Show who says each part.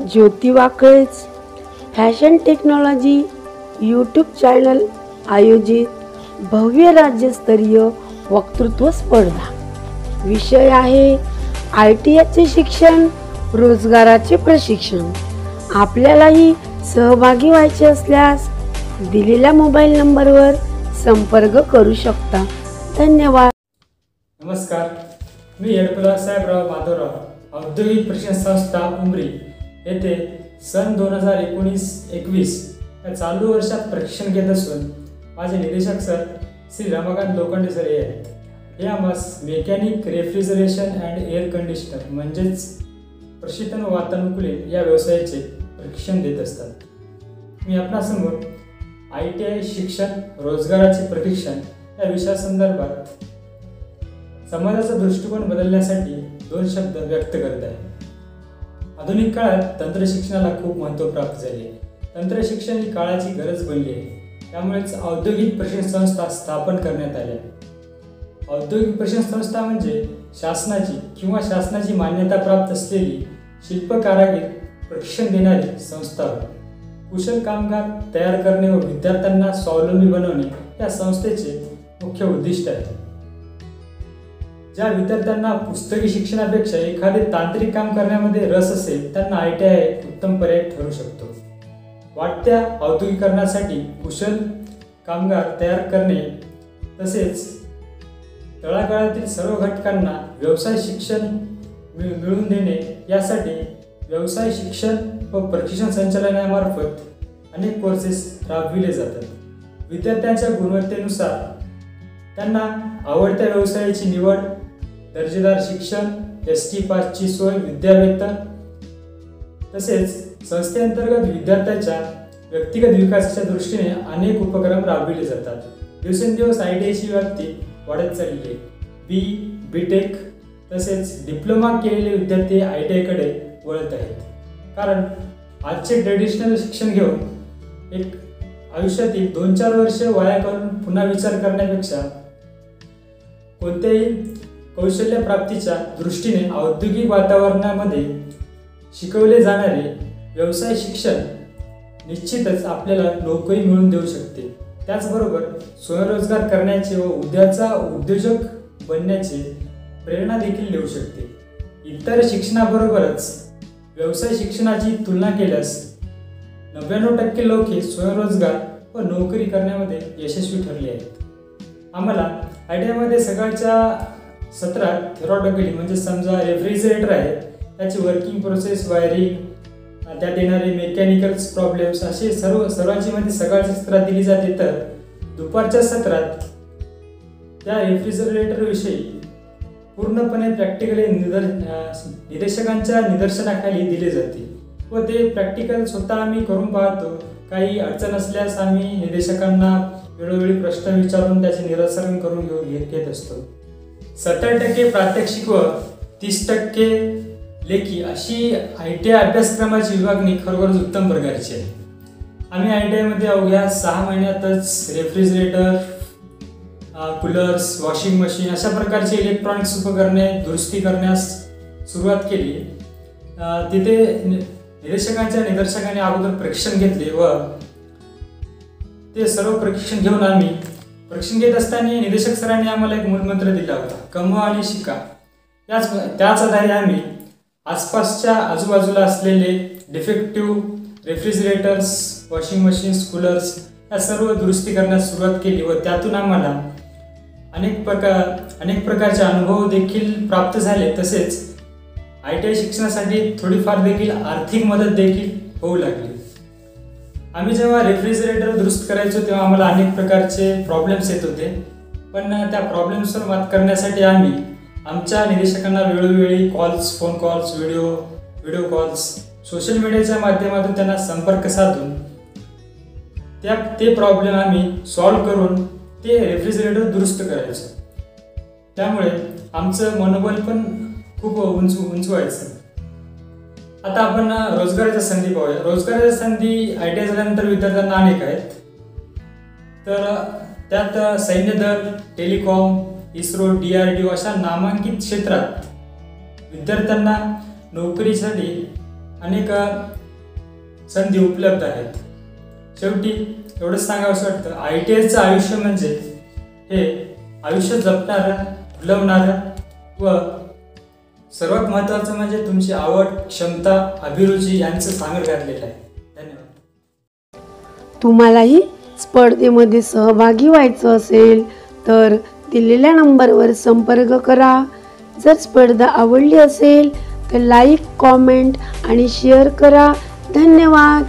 Speaker 1: ज्योती वाकळेच. Fashion technology YouTube channel आयोजित भव्य राज्यस्तरीय वक्तृत्व स्पर्धा. विषय आहे आय टी आयचे शिक्षण रोजगाराचे प्रशिक्षण. आपल्यालाही सहभागी व्हायचे असल्यास दिलेल्या मोबाईल नंबरवर संपर्क करू शकता. धन्यवाद.
Speaker 2: नमस्कार. मी येडपला साहेबराव माधवराव औद्योगिक प्रशिक्षण संस्था उमरी. येथे सन दोन हजार एकोणीस एकवीस या चालू वर्षात प्रशिक्षण घेत असून माझे निदेशक सर श्री रमाकांत लोखंडे सर हे आहेत. हे आम्हास mechanic refrigeration and air conditioner म्हणजेच प्रशिक्षण व वातानुकूलित या व्यवसायाचे प्रशिक्षण देत असतात. मी आपणासमोर आय टी आय शिक्षण रोजगाराचे प्रशिक्षण या विषयासंदर्भात समाजाचा दृष्टिकोन बदलण्यासाठी दोन शब्द व्यक्त करत आहे. आधुनिक काळात तंत्रशिक्षणाला खूप महत्त्व प्राप्त झाले. आहे तंत्रशिक्षण ही काळाची गरज बनली आहे. त्यामुळेच औद्योगिक प्रशिक्षण संस्था स्थापन करण्यात आल्या. औद्योगिक प्रशिक्षण संस्था म्हणजे शासनाची किंवा शासनाची मान्यता प्राप्त असलेली शिल्पकारागीर प्रशिक्षण देणारी संस्था. कुशल कामगार तयार करणे व विद्यार्थ्यांना स्वावलंबी बनवणे या संस्थेचे मुख्य उद्दिष्ट आहे. ज्या विद्यार्थ्यांना पुस्तकी शिक्षणापेक्षा एखादे तांत्रिक काम करण्यामध्ये रस असेल त्यांना आय टी आय उत्तम पर्याय ठरू शकतो. वाढत्या औद्योगिकरणासाठी कुशल कामगार तयार करणे तसेच तळागाळातील सर्व घटकांना व्यवसाय शिक्षण मिळ मिळवून देणे यासाठी व्यवसाय शिक्षण व प्रशिक्षण संचालनामार्फत अनेक कोर्सेस राबविले जातात. विद्यार्थ्यांच्या गुणवत्तेनुसार त्यांना आवडत्या व्यवसायाची निवड दर्जेदार शिक्षण एस टी पासची सोय विद्यावेतन तसेच संस्थेअंतर्गत विद्यार्थ्याच्या व्यक्तिगत विकासाच्या दृष्टीने अनेक उपक्रम राबविले जातात. दिवसेंदिवस आय टी आयची व्याप्ती वाढत चालली आहे बी बी टेक तसेच डिप्लोमा केलेले विद्यार्थी आय टी आयकडे वळत आहेत. कारण आजचे ट्रेडिशनल शिक्षण घेऊन एक आयुष्यातील दोन चार वर्ष वाया करून पुन्हा विचार करण्यापेक्षा कोणत्याही कौशल्य प्राप्तीच्या दृष्टीने औद्योगिक वातावरणामध्ये शिकवले जाणारे व्यवसाय शिक्षण निश्चितच आपल्याला नोकरी मिळवून देऊ शकते. त्याचबरोबर स्वयंरोजगार करण्याचे व उद्याचा उद्योजक बनण्याचे प्रेरणा देखील देऊ शकते. इतर शिक्षणाबरोबरच व्यवसाय शिक्षणाची तुलना केल्यास नव्याण्णव टक्के लोक हे स्वयंरोजगार व नोकरी करण्यामध्ये यशस्वी ठरले आहेत. आम्हाला आय टी आयमध्ये सकाळच्या सत्रात थेरॉटॉकली म्हणजे समजा रेफ्रिजरेटर आहे त्याची वर्किंग प्रोसेस वायरिंग त्यात येणारे मेकॅनिकल्स प्रॉब्लेम्स असे सर्व सर्वांची म्हणजे सकाळच्या सत्रात दिली जाते. तर दुपारच्या सत्रात त्या रेफ्रिजरेटरविषयी पूर्णपणे प्रॅक्टिकली निदर निदेशकांच्या निदर्शनाखाली दिले जाते. व ते प्रॅक्टिकल स्वतः आम्ही करून पाहतो. काही अडचण असल्यास आम्ही निदेशकांना वेळोवेळी प्रश्न विचारून त्याचे निराकरण करून घेऊ घेत असतो. सत्तर टक्के प्रात्यक्षिक व तीस टक्के लेखी अशी आय टी आय अभ्यासक्रमाची विभागणी खरोखरच उत्तम प्रकारची आहे. आम्ही आय टी आयमध्ये अवघ्या सहा महिन्यातच रेफ्रिजरेटर कूलर्स वॉशिंग मशीन अशा प्रकारची इलेक्ट्रॉनिक्स उपकरणे दुरुस्ती करण्यास सुरुवात केली. तिथे निदर्शकांच्या निदर्शकांनी अगोदर प्रशिक्षण घेतले व ते सर्व प्रशिक्षण घेऊन आम्ही प्रशिक्षण घेत असताना निदेशक सरांनी आम्हाला एक मूलमंत्र दिला होता कमवा आणि शिका. त्याच त्याच आधारे आम्ही आसपासच्या आजूबाजूला असलेले defective refrigerators washing machines coolers या सर्व दुरुस्ती करण्यास सुरुवात केली व त्यातून आम्हाला अनेक प्रकार अनेक प्रकारचे अनुभव देखील प्राप्त झाले. तसेच आय टी आय शिक्षणासाठी थोडीफार देखील आर्थिक मदत देखील होऊ लागली. आम्ही जेव्हा रेफ्रिजरेटर दुरुस्त करायचो तेव्हा आम्हाला अनेक प्रकारचे प्रॉब्लेम्स येत होते. पण त्या प्रॉब्लेम्सवर मात करण्यासाठी आम्ही आमच्या निदेशकांना वेळोवेळी calls phone calls video video calls social मीडियाच्या माध्यमातून त्यांना संपर्क साधून त्या ते प्रॉब्लेम आम्ही सॉल्व करून ते रेफ्रिजरेटर दुरुस्त करायचो. त्यामुळे आमचं मनोबल पण खूप उंच उंच व्हायचं आता आपण रोजगाराच्या संधी पाहूया. रोजगाराच्या संधी आय टी आय झाल्यानंतर विद्यार्थ्यांना अनेक आहेत. तर त्यात सैन्य दल telecom ISRO D R D O अशा नामांकित क्षेत्रात विद्यार्थ्यांना नोकरीसाठी अनेक संधी उपलब्ध आहेत. शेवटी एवढंच सांगावं वाटतं आय टी आयचं आयुष्य म्हणजे हे आयुष्य जपणारं फुलवणारं व सर्वात महत्त्वाचं म्हणजे तुमची आवड क्षमता अभिरुची यांचं सांगड घातलेलं आहे धन्यवाद.
Speaker 1: तुम्हालाही स्पर्धेमध्ये सहभागी व्हायचं असेल तर दिलेल्या नंबरवर संपर्क करा. जर स्पर्धा आवडली असेल तर लाईक कॉमेंट आणि शेअर करा. धन्यवाद.